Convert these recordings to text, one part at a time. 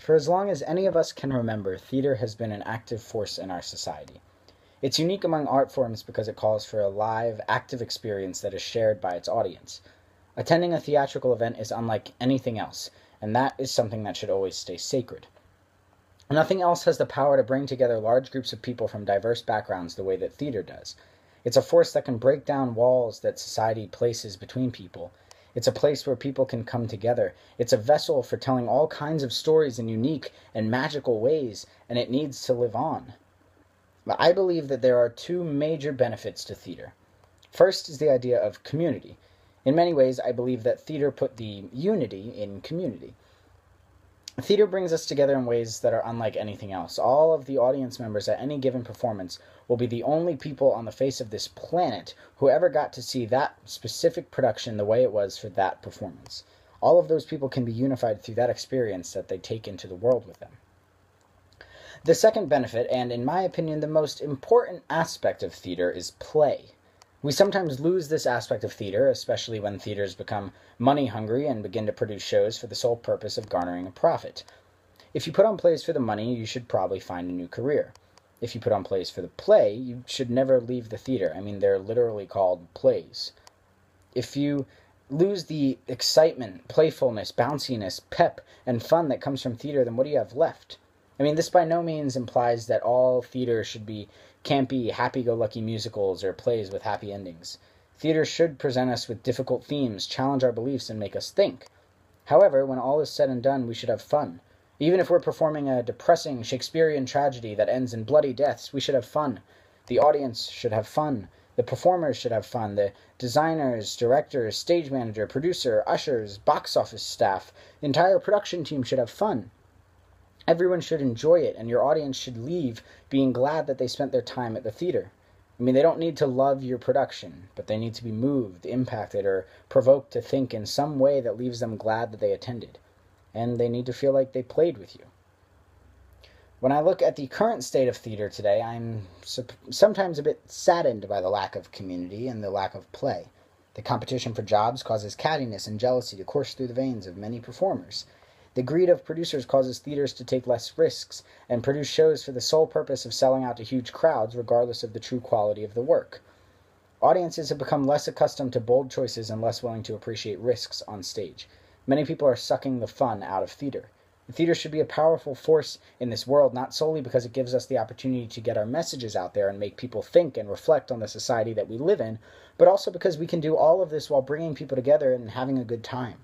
For as long as any of us can remember, theater has been an active force in our society. It's unique among art forms because it calls for a live, active experience that is shared by its audience. Attending a theatrical event is unlike anything else, and that is something that should always stay sacred. Nothing else has the power to bring together large groups of people from diverse backgrounds the way that theater does. It's a force that can break down walls that society places between people. It's a place where people can come together. It's a vessel for telling all kinds of stories in unique and magical ways, and it needs to live on. I believe that there are two major benefits to theater. First is the idea of community. In many ways, I believe that theater put the unity in community. Theater brings us together in ways that are unlike anything else. All of the audience members at any given performance will be the only people on the face of this planet who ever got to see that specific production the way it was for that performance. All of those people can be unified through that experience that they take into the world with them. The second benefit, and in my opinion the most important aspect of theater, is play. We sometimes lose this aspect of theater, especially when theaters become money hungry and begin to produce shows for the sole purpose of garnering a profit. If you put on plays for the money, you should probably find a new career. If you put on plays for the play, you should never leave the theater. I mean, they're literally called plays. If you lose the excitement, playfulness, bounciness, pep, and fun that comes from theater, then what do you have left? I mean, this by no means implies that all theater should be campy, happy go lucky musicals or plays with happy endings. Theater should present us with difficult themes, challenge our beliefs, and make us think. However, when all is said and done, we should have fun. Even if we're performing a depressing Shakespearean tragedy that ends in bloody deaths, we should have fun. The audience should have fun. The performers should have fun. The designers, directors, stage manager, producer, ushers, box office staff, entire production team should have fun. Everyone should enjoy it, and your audience should leave being glad that they spent their time at the theater. I mean, they don't need to love your production, but they need to be moved, impacted, or provoked to think in some way that leaves them glad that they attended. And they need to feel like they played with you. When I look at the current state of theater today, I'm sometimes a bit saddened by the lack of community and the lack of play. The competition for jobs causes cattiness and jealousy to course through the veins of many performers. The greed of producers causes theaters to take less risks and produce shows for the sole purpose of selling out to huge crowds, regardless of the true quality of the work. Audiences have become less accustomed to bold choices and less willing to appreciate risks on stage. Many people are sucking the fun out of theater. The theater should be a powerful force in this world, not solely because it gives us the opportunity to get our messages out there and make people think and reflect on the society that we live in, but also because we can do all of this while bringing people together and having a good time.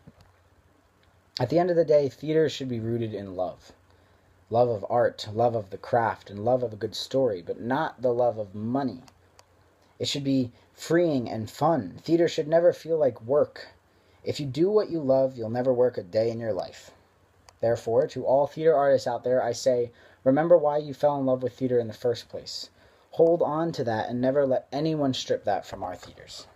At the end of the day, theater should be rooted in love love of art, love of the craft, and love of a good story, but not the love of money. It should be freeing and fun. Theater should never feel like work. If you do what you love, you'll never work a day in your life. Therefore, to all theater artists out there, I say remember why you fell in love with theater in the first place. Hold on to that and never let anyone strip that from our theaters.